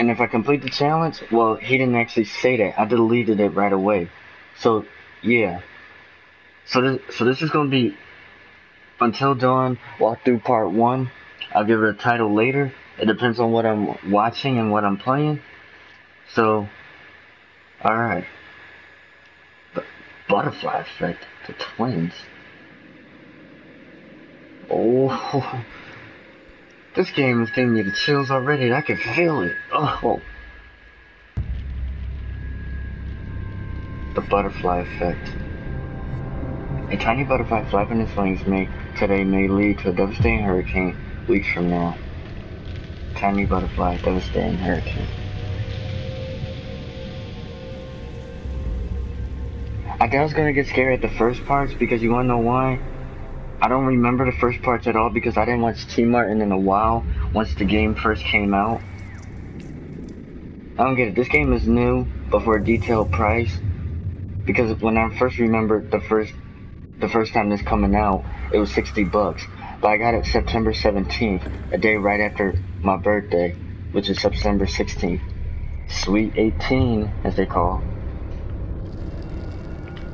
And if I complete the challenge, well, he didn't actually say that. I deleted it right away. So, yeah. So this, so this is going to be Until Dawn walkthrough part one. I'll give it a title later. It depends on what I'm watching and what I'm playing. So, alright. Butterfly effect. The twins. Oh. This game is giving me the chills already. I can feel it. Oh. The butterfly effect. A tiny butterfly flapping its wings may today may lead to a devastating hurricane weeks from now. Tiny butterfly, devastating hurricane. I thought I was gonna get scared at the first parts because you wanna know why? I don't remember the first parts at all because I didn't watch TmarTn in a while once the game first came out. I don't get it. This game is new, but for a detailed price. Because when I first remembered the first the first time this coming out, it was 60 bucks. But I got it September 17th, a day right after my birthday, which is September 16th. Sweet 18, as they call.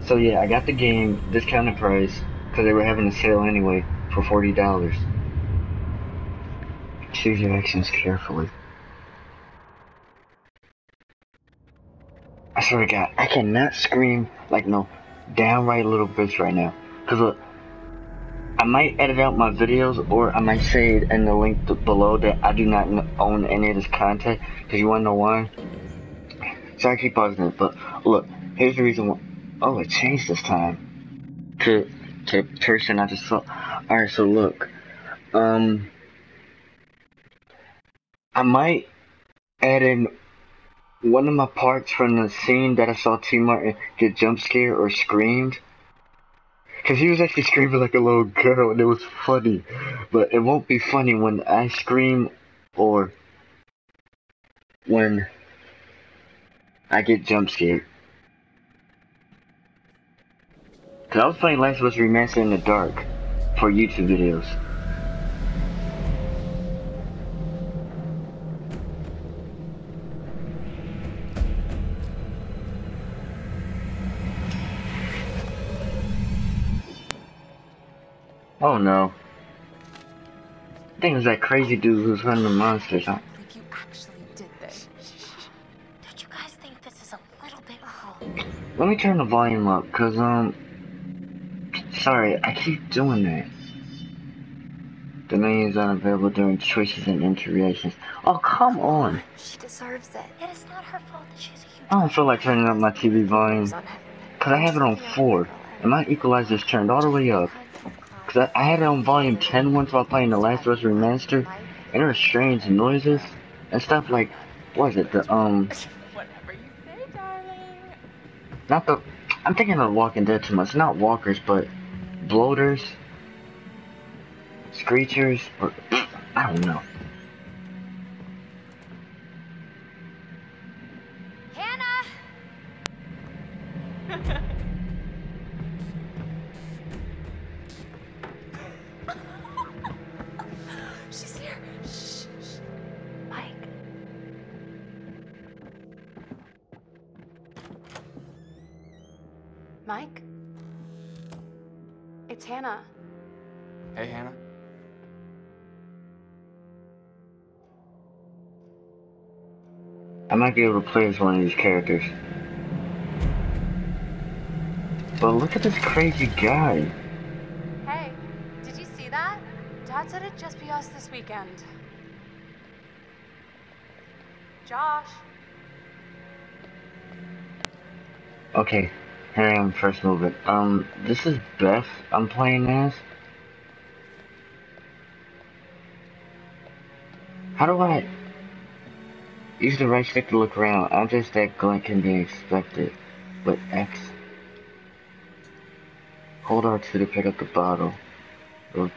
So yeah, I got the game, discounted price, because they were having a sale anyway, for $40. Choose your actions carefully. I swear to God, I cannot scream like no downright little bitch right now. Cause look, I might edit out my videos or I might say it in the link below that I do not own any of this content. Cause you wanna know why? So I keep pausing it, but look, here's the reason why. Oh, it changed this time. To, to person I just saw. Alright, so look. Um, I might add in one of my parts from the scene that I saw TmarTn get jump scared or screamed. Cause he was actually screaming like a little girl and it was funny. But it won't be funny when I scream or when I get jump scared. Cause I was playing Last of Us Remastered in the dark for YouTube videos. Oh no. I think it was that crazy dude who's hunting the monsters, huh? You actually did this. Don't you guys think this is a little bit Oh, Let me turn the volume up, cause, um... Sorry, I keep doing that. The menu is unavailable during choices and interactions. Oh, come on! She deserves it. It is not her fault that she's a huge. I don't feel like turning up my TV volume. Who's on heaven? Cause I have it on 4. And my equalizer's turned all the way up. Cause I, I had it on volume 10 once while playing The Last of Us Remastered. And there were strange noises and stuff like, what was it, the, um, Whatever you say, darling. not the, I'm thinking of Walking Dead too much. Not walkers, but bloaters, screechers, or, I don't know. Hannah! Hannah. Hey, Hannah. I might be able to play as one of these characters. But look at this crazy guy. Hey, did you see that? Dad said it'd just be us this weekend. Josh. Okay, here I am, first movement. Um, this is Beth I'm playing as. How do I use the right stick to look around? I'm just that glint can be expected. But X. Hold R2 to pick up the bottle. Rotate.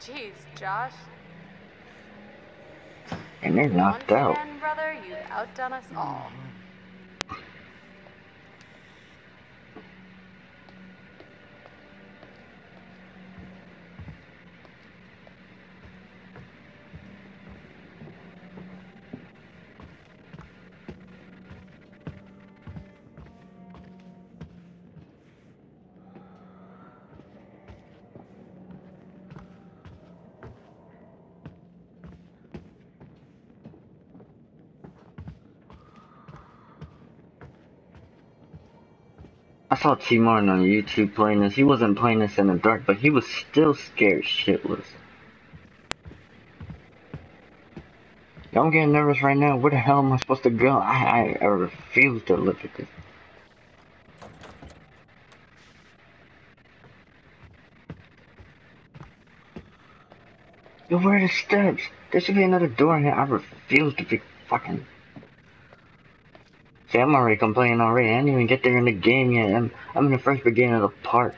Jeez, Josh. And they're knocked Once out. again, brother, you've outdone us all. Saw TmarTn on YouTube playing this. He wasn't playing this in the dark, but he was still scared shitless. I'm getting nervous right now. Where the hell am I supposed to go? I, I, I refuse to look at this. Yo, where are the steps? There should be another door in here. I refuse to be fucking... I'm already complaining already. I didn't even get there in the game yet. I'm, I'm in the first beginning of the part.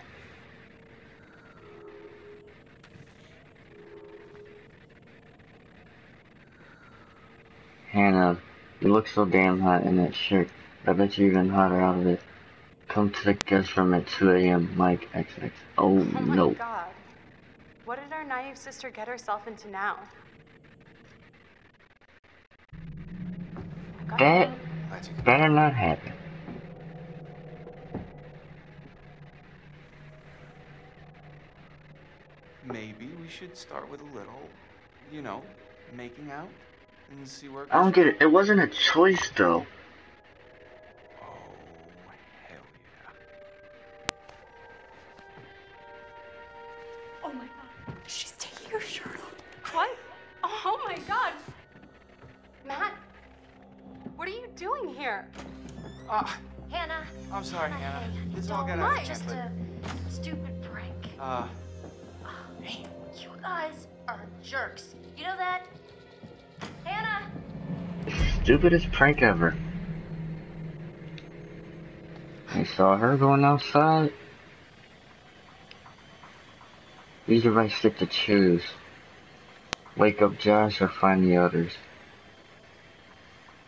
Hannah, uh, you look so damn hot in that shirt. I bet you're even hotter out of it. Come to the guest room at 2 a.m. Mike XX. Oh, Oh my no. god. What did our naive sister get herself into now? That Glad you could. Better not happen. Maybe we should start with a little, you know, making out and see where I don't get it. It wasn't a choice, though. Here? Ah, Hannah. I'm sorry, Hannah. Hannah, This all got don't. out of It's just a stupid prank. uh, You guys are jerks. You know that? Hannah! Stupidest prank ever. I saw her going outside. These are my stick to choose. Wake up Josh or find the others.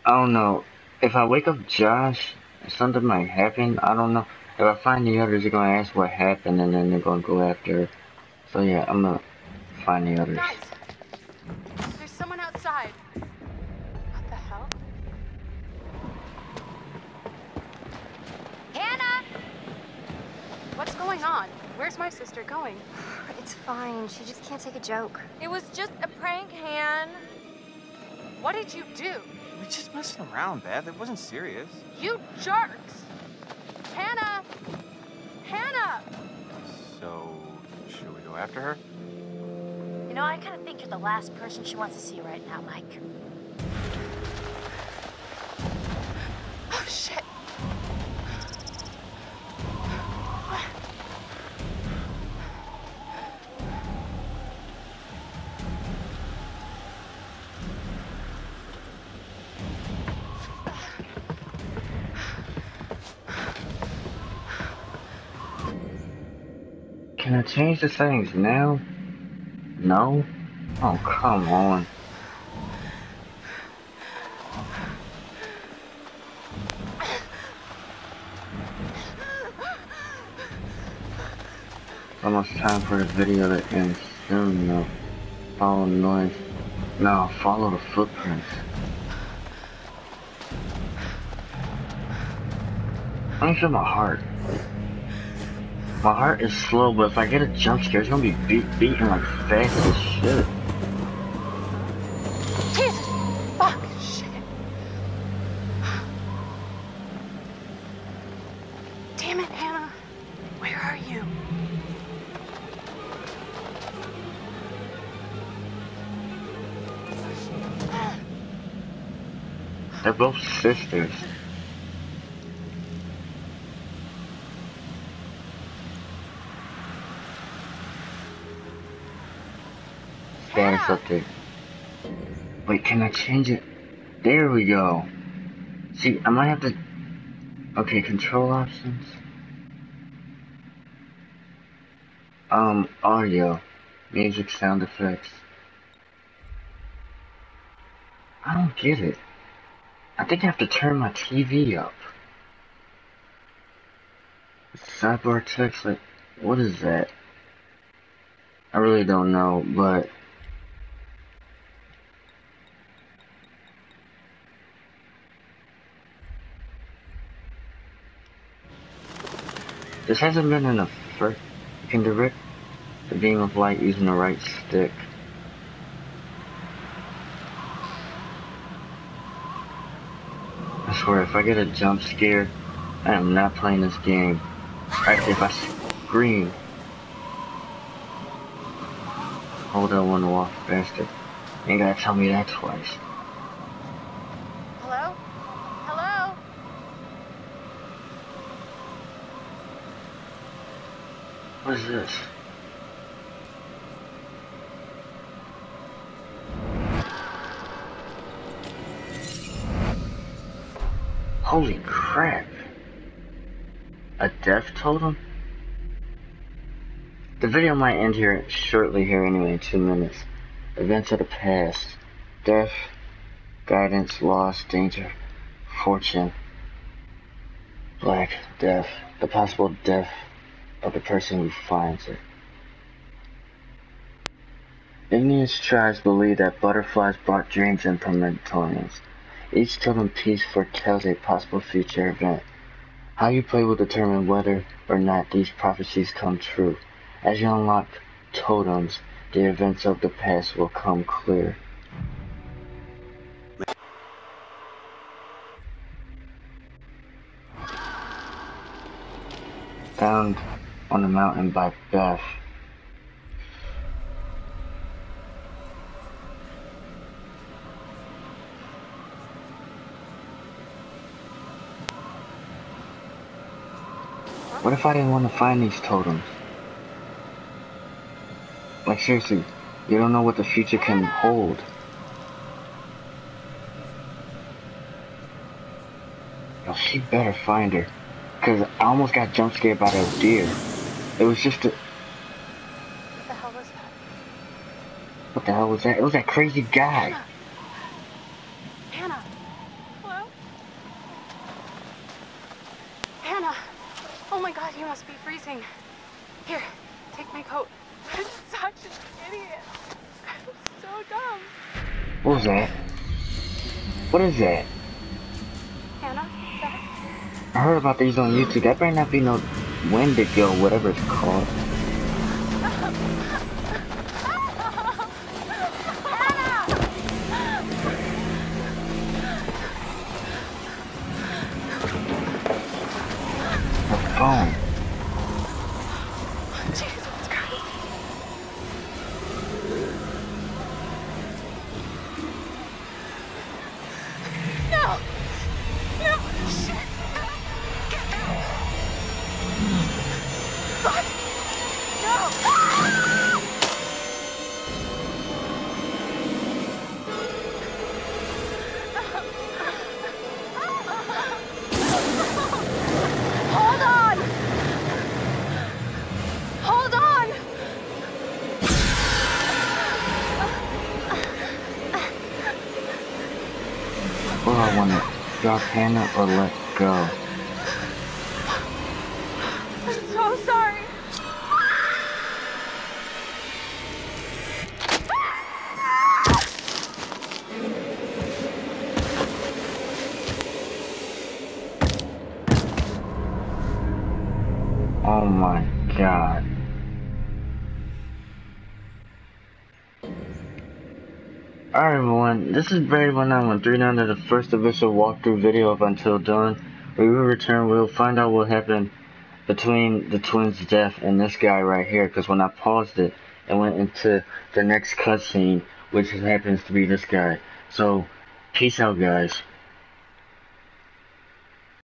I don't know. If I wake up Josh, something might happen. I don't know. If I find the others, they're gonna ask what happened and then they're gonna go after her. So yeah, I'm gonna find the others. Guys, there's someone outside. What the hell? Hannah! What's going on? Where's my sister going? It's fine. She just can't take a joke. It was just a prank, Han. What did you do? We're just messing around, Beth. It wasn't serious. You jerks! Hannah! Hannah! So, should we go after her? You know, I kind of think you're the last person she wants to see right now, Mike. Can I change the settings now? No? Oh, come on. Almost time for the video to end soon, though. Follow the noise. No, follow the footprints. Me feel my heart. My heart is slow, but if I get a jump scare, it's gonna be beat beating like fast as shit. Jesus! Fuck! Shit! Damn it, Hannah! Where are you? They're both sisters. Hannah! update. Wait, can I change it? There we go. See, I might have to. Okay, control options. Um, audio, music, sound effects. I don't get it. I think I have to turn my TV up. Sidebar text, like, what is that? I really don't know, but this hasn't been in the first can direct the beam of light using the right stick. I swear, if I get a jump scare, I am not playing this game. Actually, if I scream, hold that one walk faster. Ain't gotta tell me that twice. Hello? Hello? What is this? Holy crap. A death totem? The video might end here shortly here anyway in two minutes. Events of the past. Death, guidance, loss, danger, fortune, black, death, the possible death of the person who finds it. Igneous tribes believe that butterflies brought dreams and premonitions. Each totem piece foretells a possible future event. How you play will determine whether or not these prophecies come true. As you unlock totems, the events of the past will come clear. Found on the mountain by Beth. What if I didn't want to find these totems? Like seriously, you don't know what the future can hold. Yo, she better find her. Cause I almost got jump scared by that deer. It was just a... What the hell was that? What the hell was that? It was that crazy guy. Hannah. Hello? Hannah. Oh my god, you must be freezing. Here, take my coat. I'm such an idiot. I'm so dumb. What was that? What is that? Hannah, that I heard about these on YouTube. That better not be no Wendigo, whatever it's called. Do I want to drop Hannah or let go? I'm so sorry. Oh my god. Alright everyone, this is Barry1913 down to the first official walkthrough video of Until Dawn. We will return, we'll find out what happened between the twins' death and this guy right here, because when I paused it, it went into the next cutscene, which happens to be this guy. So, peace out guys.